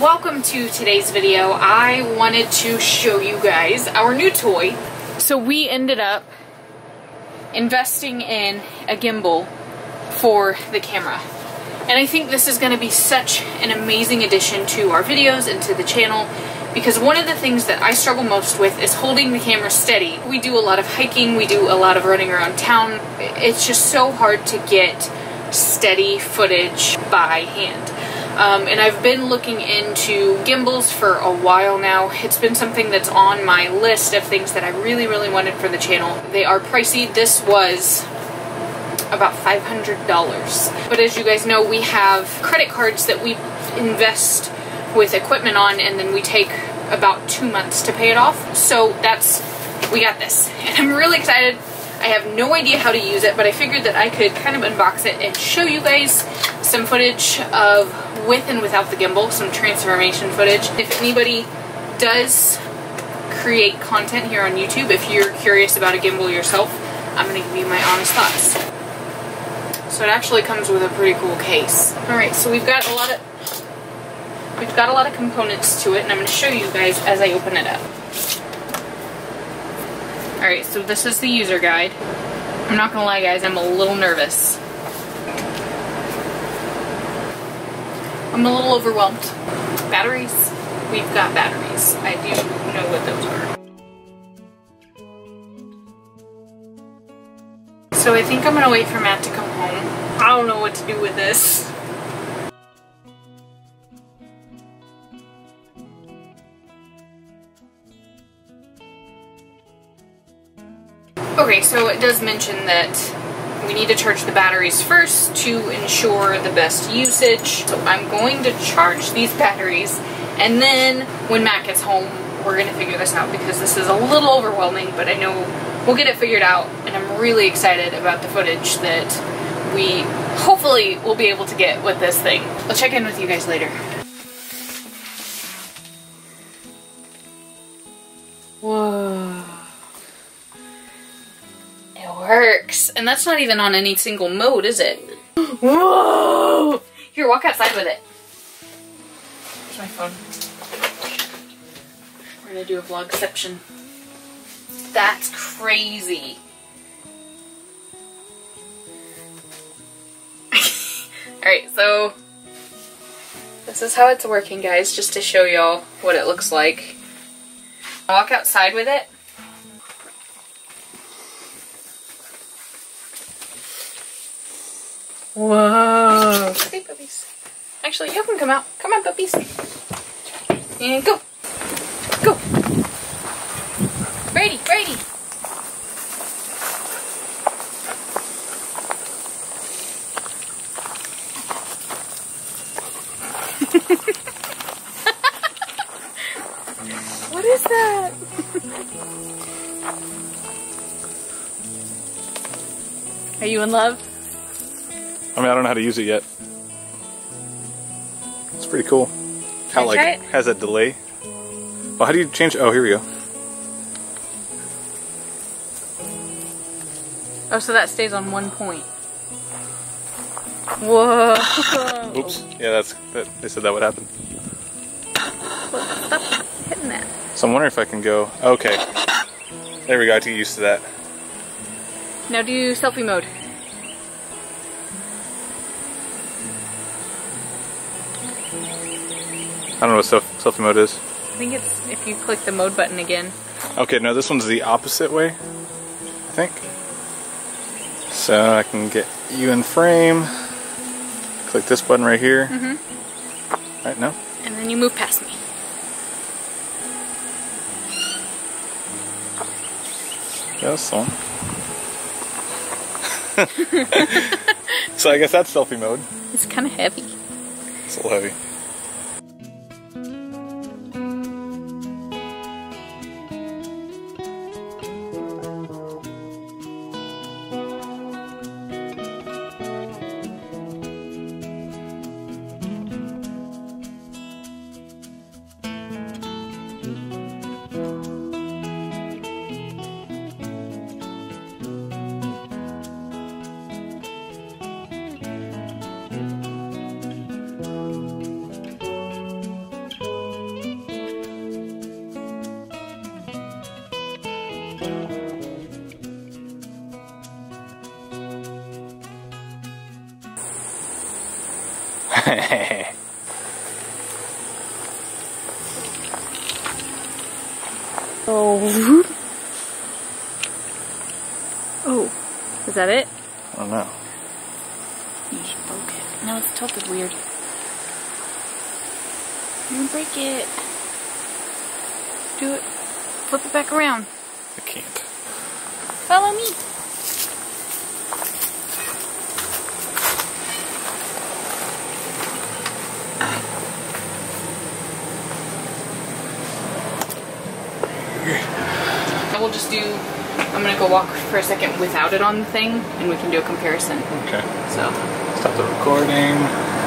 welcome to today's video. I wanted to show you guys our new toy. So we ended up investing in a gimbal for the camera. And I think this is going to be such an amazing addition to our videos and to the channel because one of the things that I struggle most with is holding the camera steady. We do a lot of hiking, we do a lot of running around town. It's just so hard to get steady footage by hand. Um, and I've been looking into gimbals for a while now. It's been something that's on my list of things that I really, really wanted for the channel. They are pricey. This was about $500. But as you guys know, we have credit cards that we invest with equipment on and then we take about two months to pay it off. So that's, we got this. And I'm really excited. I have no idea how to use it, but I figured that I could kind of unbox it and show you guys some footage of with and without the gimbal, some transformation footage. If anybody does create content here on YouTube, if you're curious about a gimbal yourself, I'm going to give you my honest thoughts. So it actually comes with a pretty cool case. Alright, so we've got a lot of we've got a lot of components to it, and I'm going to show you guys as I open it up. Alright, so this is the user guide. I'm not to lie guys, I'm a little nervous. I'm a little overwhelmed. Batteries, we've got batteries. I do know what those are. So I think I'm gonna wait for Matt to come home. I don't know what to do with this. Okay, so it does mention that we need to charge the batteries first to ensure the best usage. So I'm going to charge these batteries and then when Matt gets home we're going to figure this out because this is a little overwhelming but I know we'll get it figured out and I'm really excited about the footage that we hopefully will be able to get with this thing. I'll check in with you guys later. Whoa works. And that's not even on any single mode, is it? Whoa! Here, walk outside with it. Here's my phone. We're gonna do a vlogception. That's crazy. Alright, so this is how it's working, guys, just to show y'all what it looks like. Walk outside with it. Whoa. Hey, puppies. Actually, you can come out. Come on, puppies. And go. Go. Brady, Brady. what is that? Are you in love? I mean, I don't know how to use it yet. It's pretty cool. How like it? has that delay. Well, how do you change? Oh, here we go. Oh, so that stays on one point. Whoa. Oops. Yeah, that's that. They said that would happen. Stop hitting that. So I'm wondering if I can go. Okay. There we go. I get used to that. Now do selfie mode. Don't know what self selfie mode is. I think it's if you click the mode button again. Okay, no, this one's the opposite way. I think. So I can get you in frame. Click this button right here. Mm-hmm. Right now. And then you move past me. Yeah, that's one. so I guess that's selfie mode. It's kind of heavy. It's a little heavy. Oh. Oh. Is that it? I don't know. You just broke it. No, it's tilted weird. You're gonna break it. Do it. Flip it back around. I can't. Follow me. I will just do, I'm gonna go walk for a second without it on the thing and we can do a comparison. Okay. So, Stop the recording.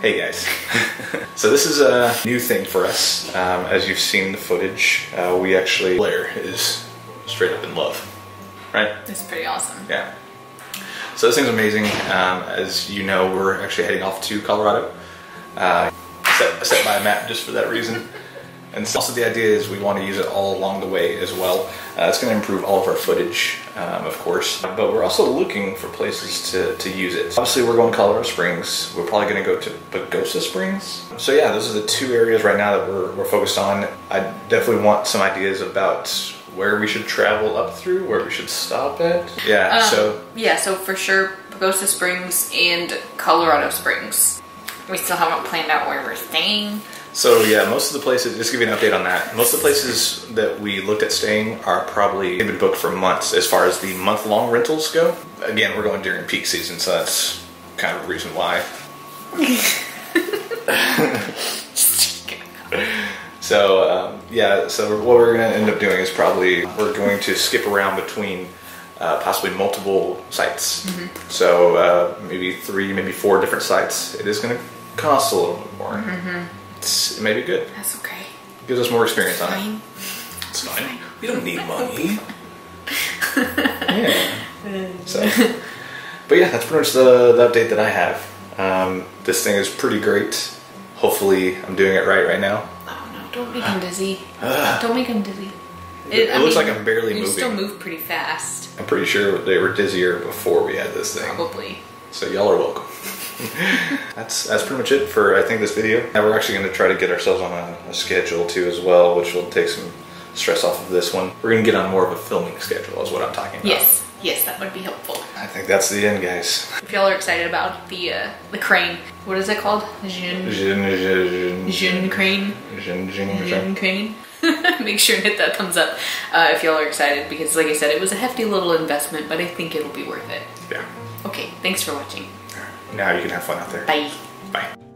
Hey guys. so this is a new thing for us. Um, as you've seen the footage, uh, we actually Blair is straight up in love, right? it's pretty awesome. Yeah. So this thing's amazing. Um, as you know, we're actually heading off to Colorado. Uh, set, set by a map just for that reason. And so also the idea is we want to use it all along the way as well. Uh, it's going to improve all of our footage, um, of course. But we're also looking for places to, to use it. Obviously, we're going to Colorado Springs. We're probably going to go to Pagosa Springs. So yeah, those are the two areas right now that we're, we're focused on. I definitely want some ideas about where we should travel up through, where we should stop at. Yeah, Um, so yeah, so for sure, Pagosa Springs and Colorado Springs. We still haven't planned out where we're staying. So yeah, most of the places, just give you an update on that, most of the places that we looked at staying are probably been booked for months as far as the month-long rentals go. Again, we're going during peak season, so that's kind of a reason why. So um, yeah, so what we're going to end up doing is probably we're going to skip around between uh, possibly multiple sites. So uh, maybe three, maybe four different sites. It is going to cost a little bit more. It's, it may be good. That's okay. It Gives us more experience on it. Fine. It's fine. We don't need money. yeah. So, but yeah, that's pretty much the, the update that I have. Um, this thing is pretty great. Hopefully, I'm doing it right right now. Oh no, don't make him dizzy. don't make him dizzy. It, looks like I'm barely You moving. still move pretty fast. I'm pretty sure they were dizzier before we had this thing. Probably. So y'all are welcome. that's that's pretty much it for I think this video. Now we're actually going to try to get ourselves on a, a schedule too as well, which will take some stress off of this one. We're going to get on more of a filming schedule, is what I'm talking about. Yes. Yes, that would be helpful. I think that's the end, guys. If y'all are excited about the uh, the crane, what is it called? Jin Jin, jin, Jin crane. jin, jin, Jin crane. Make sure and hit that thumbs up uh, if y'all are excited because, like I said, it was a hefty little investment, but I think it'll be worth it. Okay, thanks for watching. Now you can have fun out there. Bye. Bye.